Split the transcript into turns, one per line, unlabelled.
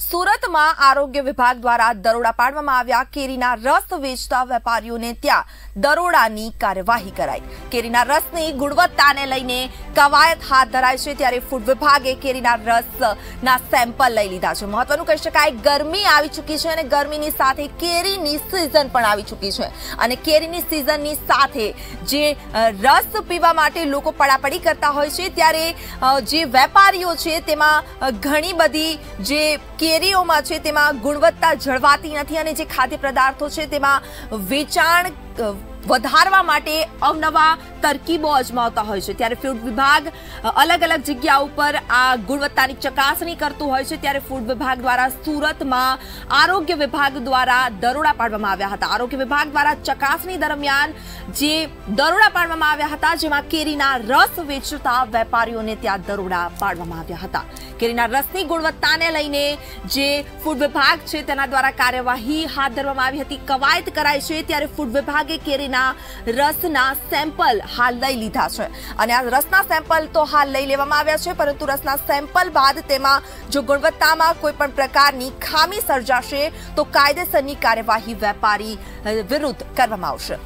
સુરતમાં આરોગ્ય વિભાગ દ્વારા દરોડા પાડવામાં આવ્યા. કેરીના રસ વેચતા વેપારીઓને ત્યાં દરોડાની કાર્યવાહી કરાઈ. કેરીના રસની ગુણવત્તાને લઈને કવાયત હાથ ધરાય છે. ત્યારે ફૂડ વિભાગે કેરીના રસના સેમ્પલ લઈ લીધા છે. મહત્વનું કહી શકાય, ગરમી આવી ચૂકી છે અને ગરમીની સાથે કેરીની સિઝન પણ આવી ચૂકી છે. અને કેરીની સિઝનની સાથે જે રસ પીવા માટે લોકો પડાપડી કરતા હોય છે, ત્યારે જે વેપારીઓ છે, તેમાં ઘણી બધી જે કેરીઓમાં છે, તેમાં ગુણવત્તા જળવાતી નથી અને જે ખાદ્ય પદાર્થો છે, તેમાં વેચાણ વધારવા માટે અવનવા તરકીબો અજમાવતા હોય છે. ત્યારે ફૂડ વિભાગ અલગ અલગ જગ્યા ઉપર આ ગુણવત્તાની ચકાસણી કરતું હોય છે. ત્યારે ફૂડ વિભાગ દ્વારા સુરતમાં આરોગ્ય વિભાગ દ્વારા દરોડા પાડવામાં આવ્યા હતા. આરોગ્ય વિભાગ દ્વારા ચકાસણી દરમિયાન જે દરોડા પાડવામાં આવ્યા હતા, જેમાં કેરીના રસ વેચતા વેપારીઓને ત્યાં દરોડા પાડવામાં આવ્યા હતા. કેરીના રસની ગુણવત્તાને લઈને જે ફૂડ વિભાગ છે, તેના દ્વારા કાર્યવાહી હાથ ધરવામાં આવી હતી. કવાયત કરાઈ છે. ત્યારે ફૂડ વિભાગે કેરીના રસના સેમ્પલ હાલ લઈ લીધા છે. અને આ રસના સેમ્પલ તો હાલ લઈ લેવામાં આવ્યા છે, પરંતુ રસના સેમ્પલ બાદ તેમાં જો ગુણવત્તામાં કોઈ પણ પ્રકારની ખામી સર્જાશે, તો કાયદેસરની કાર્યવાહી વેપારી વિરુદ્ધ કરવામાં આવશે.